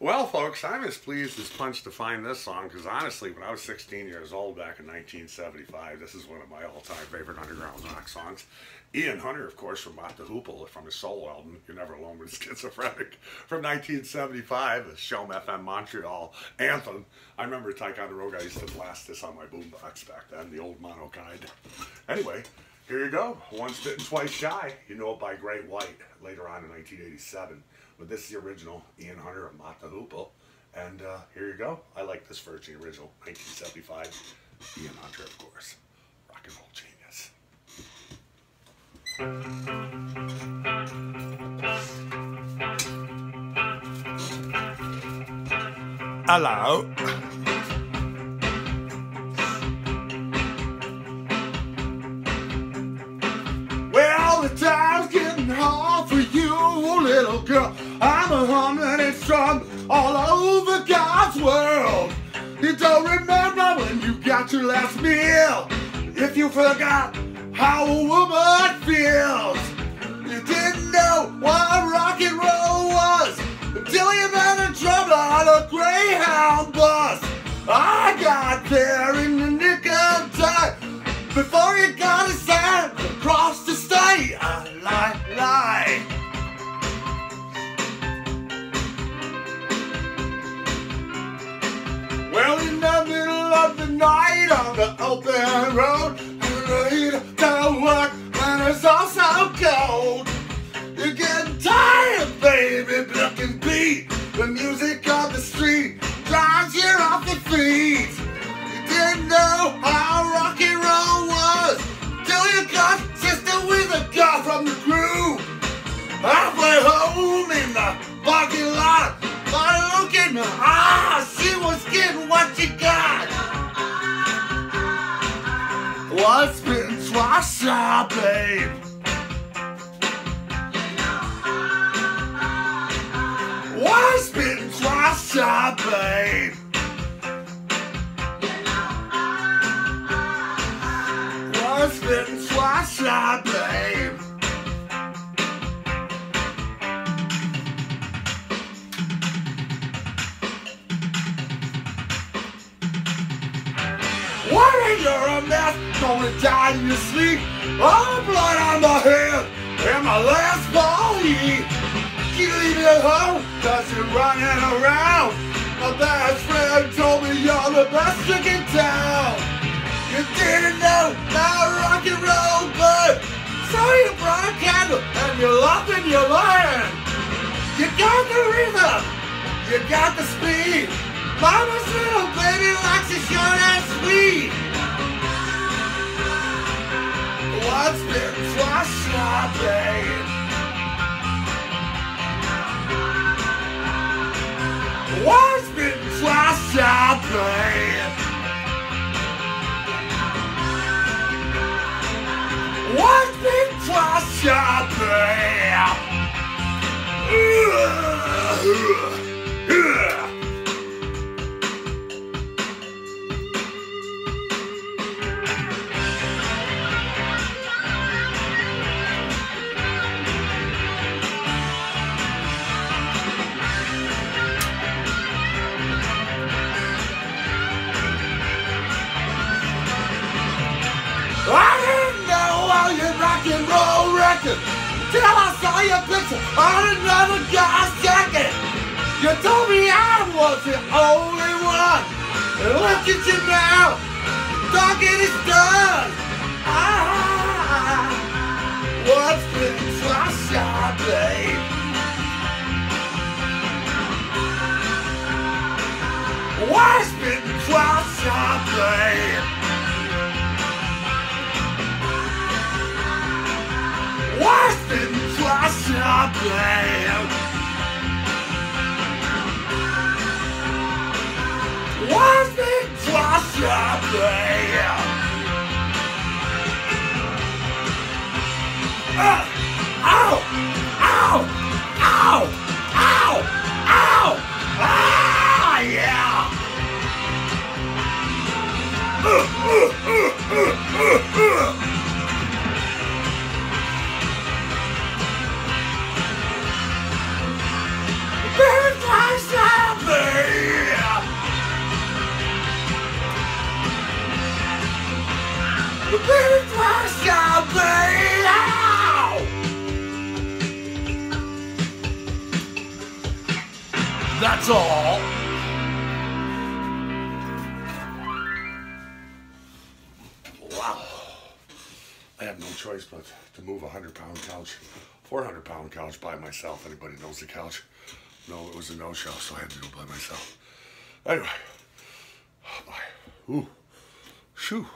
Well, folks, I'm as pleased as punch to find this song because honestly, when I was 16 years old back in 1975, this is one of my all-time favorite underground rock songs. Ian Hunter, of course, from Mott the Hoople, from his solo album, You're Never Alone with Schizophrenic, from 1975, the CHOM FM Montreal anthem. I remember Ticonderoga, I used to blast this on my boombox back then, the old mono kind. Anyway, here you go. Once bitten, twice shy. You know it by Great White later on in 1987. But this is the original Ian Hunter of Mott the Hoople. And uh, here you go. I like this version, original 1975. Ian Hunter, of course. Rock and roll genius. Hello. Well, the time's getting hard for you, little girl. I'm a humming and strum all over God's world. You don't remember when you got your last meal. If you forgot how a woman feels. You didn't know what rock and roll was until you met a drummer on a Greyhound bus. I got there in the nick of time before you got a sign across the state. I lie, lie. Well, in the middle of the night on the open road, music on the street drives you off your feet. You didn't know how rock and roll was till you got sister with a girl from the crew. Halfway home in the parking lot, by looking, ah, she was getting what you got. What's been twice, ah, babe? Ah, babe? What's been twice, ah, babe? Worry you're a mess, gonna die in your sleep. All blood on my head, and my last ball. You leave me at home, cause you're running around. My best friend told me you're the best chick in town. You didn't know about rock and roll, but so you brought a candle and you're loving your lion. You got the rhythm, you got the speed. Mama's little baby likes it short and sweet. What's been twice babe? Twice babe? Roll till I saw your picture on another guy's jacket. You told me I was the only one. And look at you now, talking is done. Ah, what's been twice, ah, babe? What's been twice, babe? Babe? What's been twice a? Uh, That's all. Wow. I have no choice but to move a 100 pound couch, 400 pound couch by myself. Anybody knows the couch? No, it was a no-show, so I had to go by myself. Anyway, oh my, ooh, shoo.